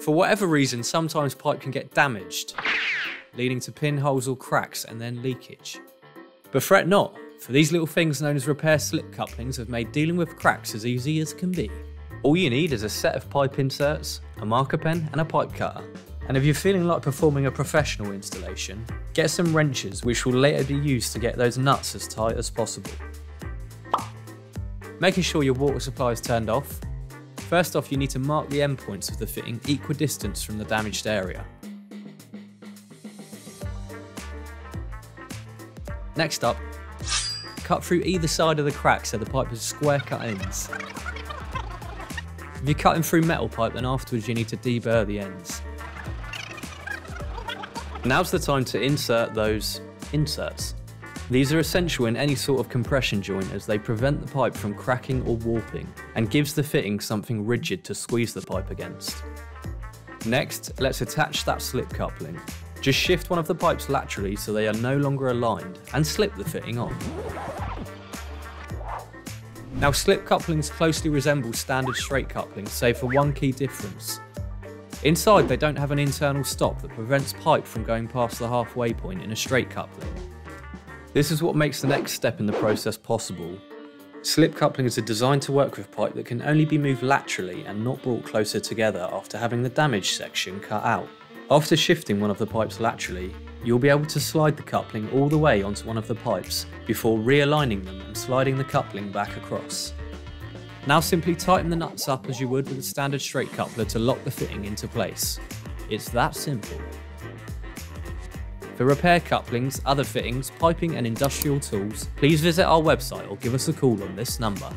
For whatever reason, sometimes pipe can get damaged, leading to pinholes or cracks and then leakage. But fret not, for these little things known as repair slip couplings have made dealing with cracks as easy as can be. All you need is a set of pipe inserts, a marker pen and a pipe cutter. And if you're feeling like performing a professional installation, get some wrenches which will later be used to get those nuts as tight as possible. Making sure your water supply is turned off. First off you need to mark the endpoints of the fitting equidistant from the damaged area. Next up, cut through either side of the crack so the pipe has square cut ends. If you're cutting through metal pipe then afterwards you need to deburr the ends. Now's the time to insert those inserts. These are essential in any sort of compression joint as they prevent the pipe from cracking or warping and gives the fitting something rigid to squeeze the pipe against. Next, let's attach that slip coupling. Just shift one of the pipes laterally so they are no longer aligned and slip the fitting on. Now slip couplings closely resemble standard straight couplings save for one key difference. Inside they don't have an internal stop that prevents pipe from going past the halfway point in a straight coupling. This is what makes the next step in the process possible. Slip couplings are designed to work with pipe that can only be moved laterally and not brought closer together after having the damaged section cut out. After shifting one of the pipes laterally, you'll be able to slide the coupling all the way onto one of the pipes before realigning them and sliding the coupling back across. Now simply tighten the nuts up as you would with a standard straight coupler to lock the fitting into place. It's that simple. For repair couplings, other fittings, piping and industrial tools, please visit our website or give us a call on this number.